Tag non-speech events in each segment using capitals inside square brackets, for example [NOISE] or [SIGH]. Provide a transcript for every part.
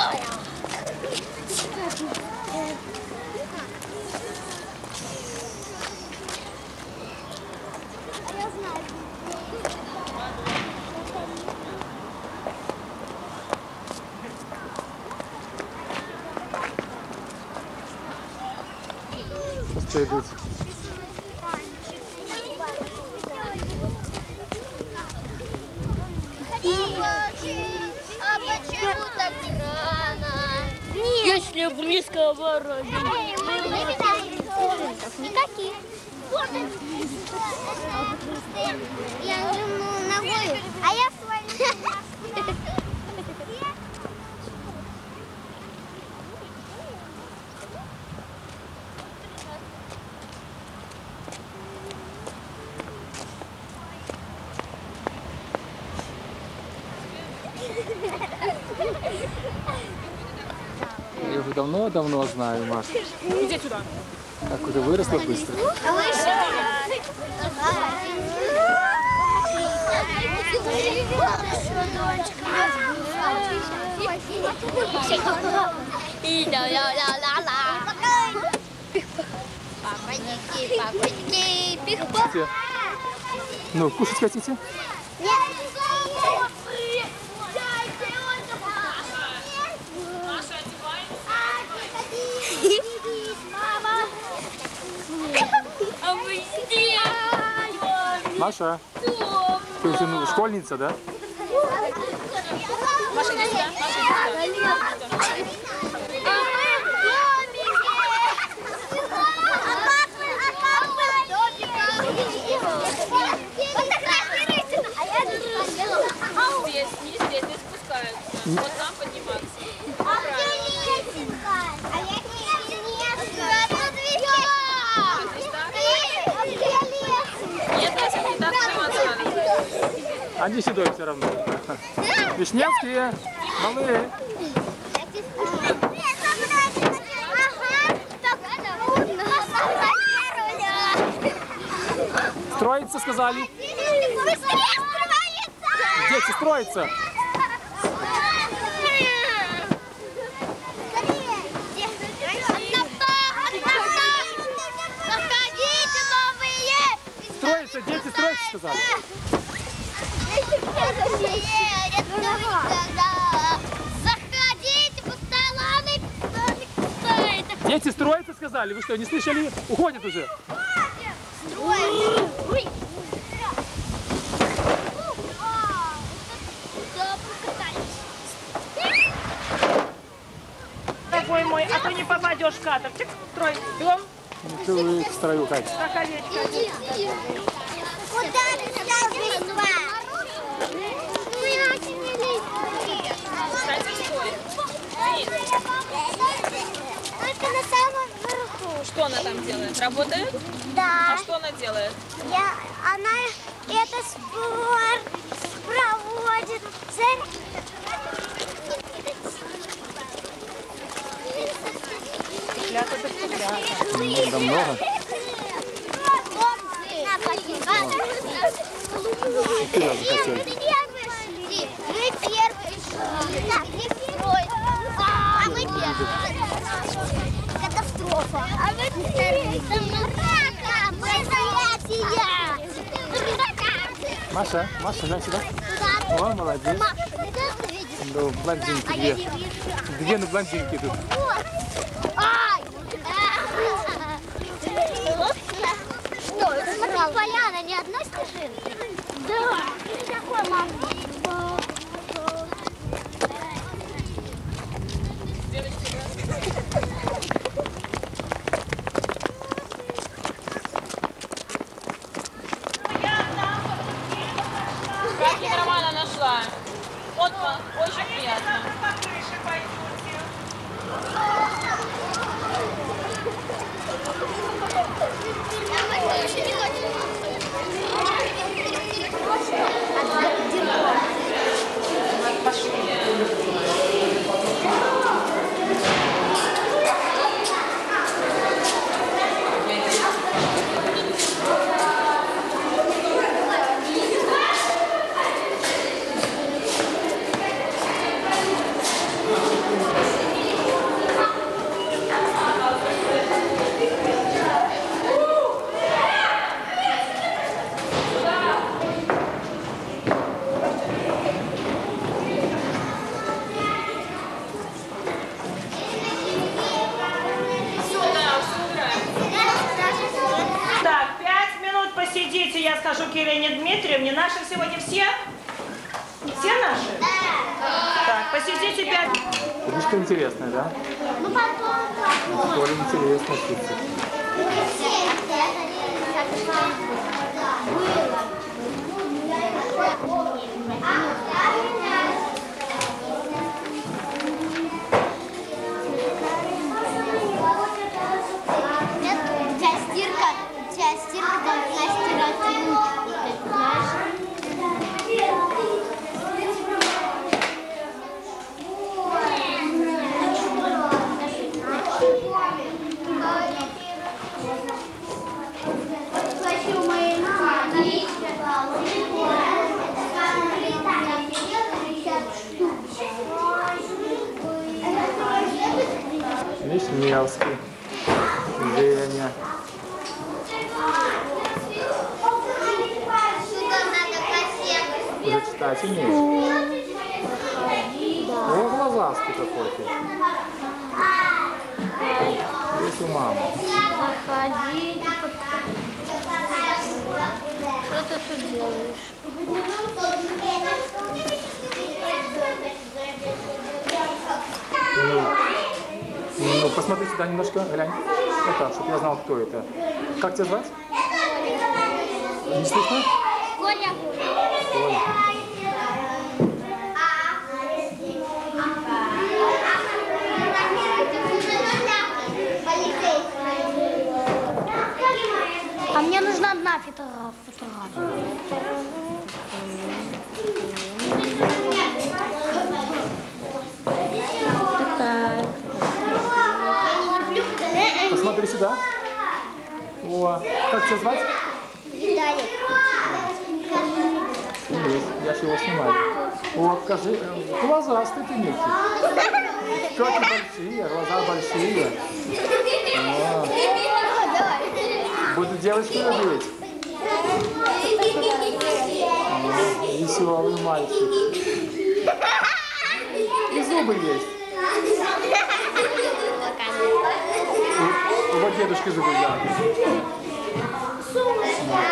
Великая. А я знаю. Що йдуть? А почему так рано? Если близко ворот. Никаких. Я жму ногой, а я своей. Я давно-давно знаю, Маш. Иди сюда. Как уже выросла быстро. Ну, кушать хотите? Здесь. Маша, ты уже ну, школьница, да? Маша, иди сюда. Маша, иди сюда. Здесь, не здесь, здесь спускаются. Вот там подниматься. Нет, Настя, не так подниматься надо. Они седой все равно. Вишневские, малые. Строится, сказали. Дети, строится. Строится, дети, строится, сказали. Дети, строится, сказали. Вы что, не слышали? Уходят уже. Дорогой мой, а то не попадешь в кадр. Чик, строй, бегом, Ну, ты в строю, Катя. как овечка. Куда ты Что она там делает? Работает? Да. А что она делает? Я, она это спорт проводит. Ну, да много. Вперед захотели. Мы Маша, Маша, дай сюда. О, молодец. Ну, блондинки две. Две, ну, блондинки тут. Ай! Что, это смотри, поляна, не одной снежинки? Да. Какой мама? Наши сегодня все? Все наши? Так, посидите пять. Книжка интересная, да? Ну потом Школе интересно учиться. У Умеешь? О, глазастый какой ты. Здесь у мамы. Заходи. Что ты тут делаешь? Ну, ну, посмотри сюда немножко, глянь. Вот так, чтобы я знал, кто это. Как тебя звать? Не слышно? Коля. Коля. Фотограф- фотография. Такая. Посмотри сюда. О, как тебя звать? Виталик. Есть, я же его снимаю. О, покажи, э, глазастый ты, Микки. Щеки большие, глаза большие. О, буду девочку любить. Веселый мальчик. И зубы есть. У, у вот дедушки зубы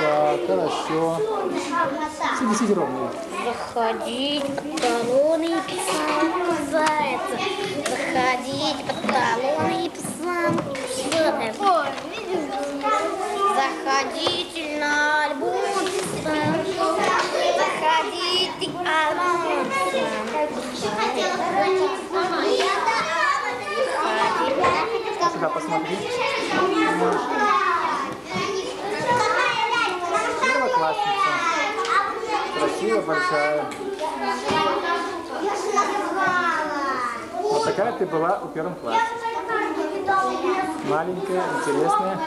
так, хорошо. Сиди, сиди ровно. Заходить талоны и писать зайца. Заходить под талоны и писать. Что это? Заходите на альбом писать. Заходите альбом Сюда посмотри. Первоклассница. Красивая, большая. Вот такая ты была у первом классе. Маленькая, интересная.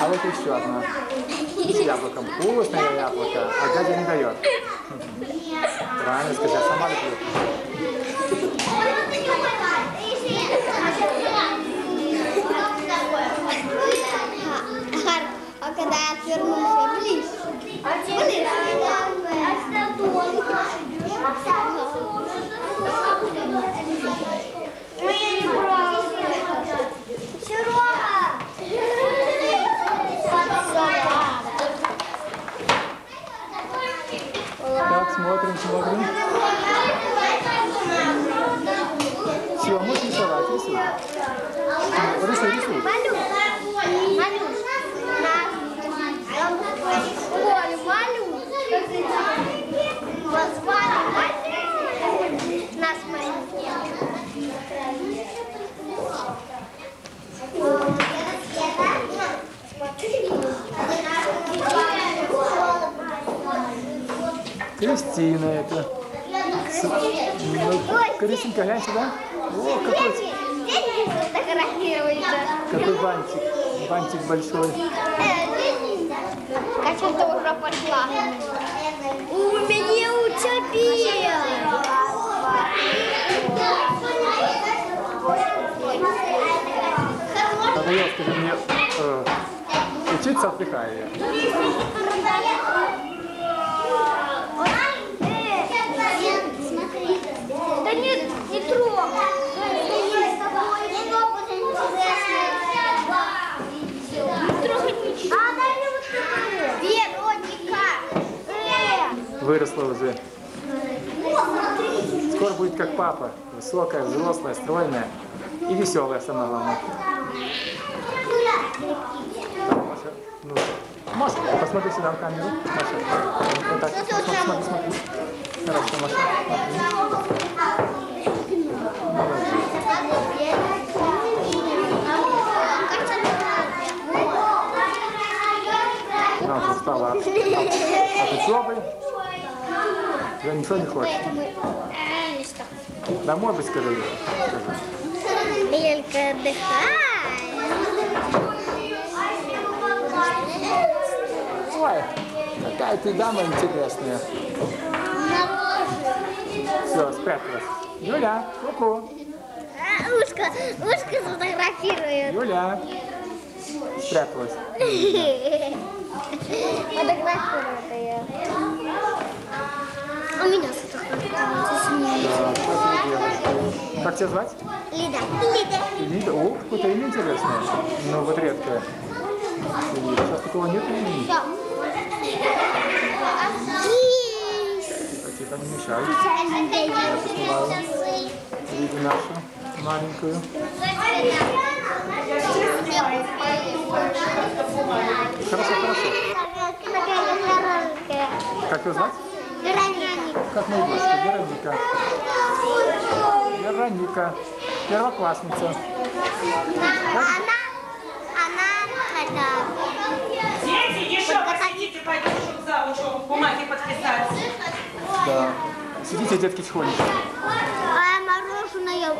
А вот еще одна. С яблоком. Вкусное яблоко. А дядя не дает. Правильно я сама люблю. А когда я отвернулся, ближе. Ближе. Так, смотрим, смотрим. Все, можешь рисовать, рисуй. Рисуй, рисуй. Кристина это. С- Ну, Кристинка, глянь сюда. О, какой, какой бантик. Бантик большой. Качка уже пошла. У меня утопия. Надоело, скажи мне, э, учиться отдыхая я. Да нет, не трогай. Трогать ничего. А дай мне вот такую. Вероника. Выросла уже. Скоро будет как папа. Высокая, взрослая, стройная и веселая, самое главное. Так, Маша, ну, Маша, посмотри сюда в камеру. Маша, вот так, смотри, смотри, смотри. Хорошо, Маша, смотри. Уже встала от, от учебы. Тебя ничего не хочешь. Домой бы скажи. Белька отдыхает. Ой, какая ты дама интересная. Все, спряталась. Юля, ку А, ушко, ушко сфотографируют. Юля. Спряталась. [LAUGHS] Фотографируют ее. У меня сфотографируют с ней. Так, что ты делаешь? Как тебя звать? Лида. Лида. Лида. О, какое-то имя интересное. Ну, вот редкое. Сейчас такого нет имени. Есть. Тихо, не мешай. Я поснимаю Лиду нашу маленькую. Хорошо, хорошо. Как ее звать? Вероника. Как дочка? Вероника. Вероника. Первоклассница. Она, она это, Дети, еще посидите, пойдем, чтобы за учебу бумаги подписать. Да. Сидите, детки, тихонечко. а мороженое.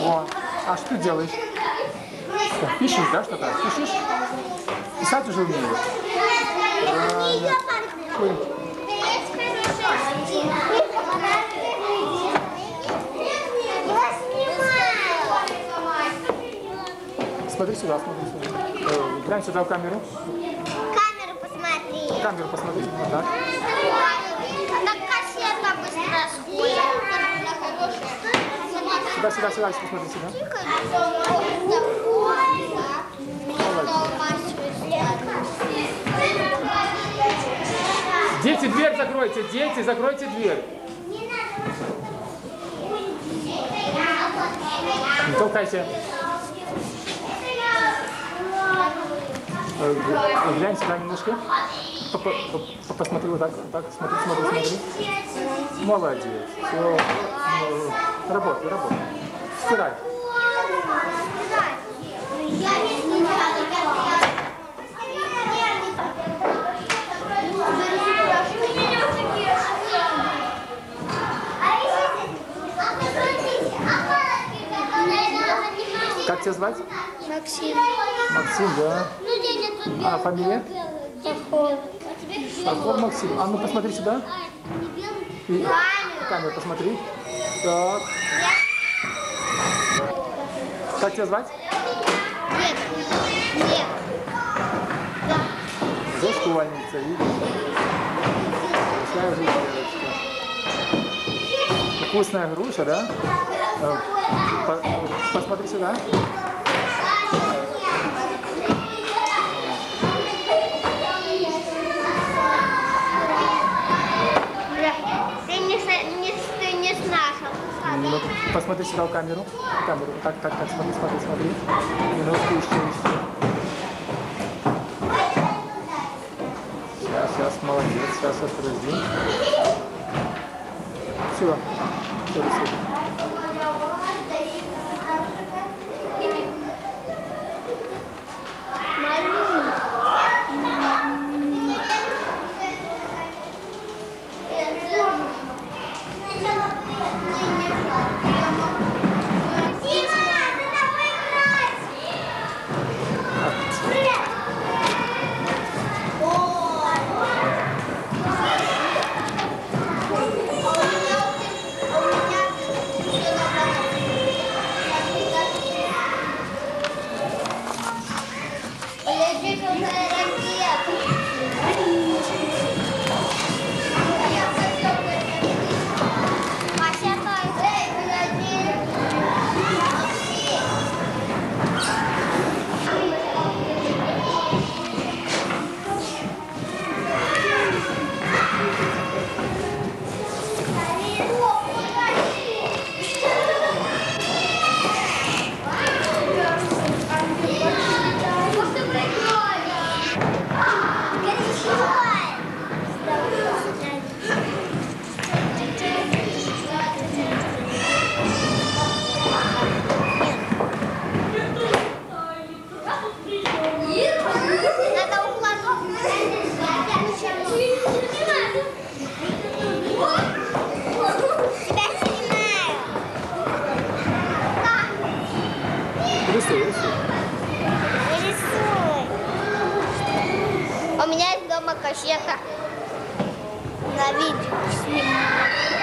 О, а что ты делаешь? Что, пишешь, да, что-то? Пишешь? Писать уже умеешь? Смотри сюда, смотри сюда. Э, Глянь сюда в камеру. Камеру посмотри. Камеру посмотри. Вот так. Сюда, сюда, сюда, посмотри сюда. Дети, дверь закройте, дети, закройте дверь. Не толкайся. Э, Глянь сюда немножко. По- Посмотри вот так, так, смотри, смотри, смотри. Молодец. Все. Работай, работай. Стирай. Тебя звать? Максим. Максим, да. А фамилия? Попов Максим. А ну посмотри сюда. И камеру посмотри. Так. Как тебя звать? Нет. Нет. Уже школьница, видишь? Большая уже девочка. Вкусная груша, да? Э, по- Посмотри сюда. Ну, посмотри сюда в камеру. Камеру. Так, так, так, смотри, смотри, смотри. Минутку еще, еще. Сейчас, сейчас, молодец. Сейчас, подожди. Все. Все, все. Hey. дома кассета на видео снимаю.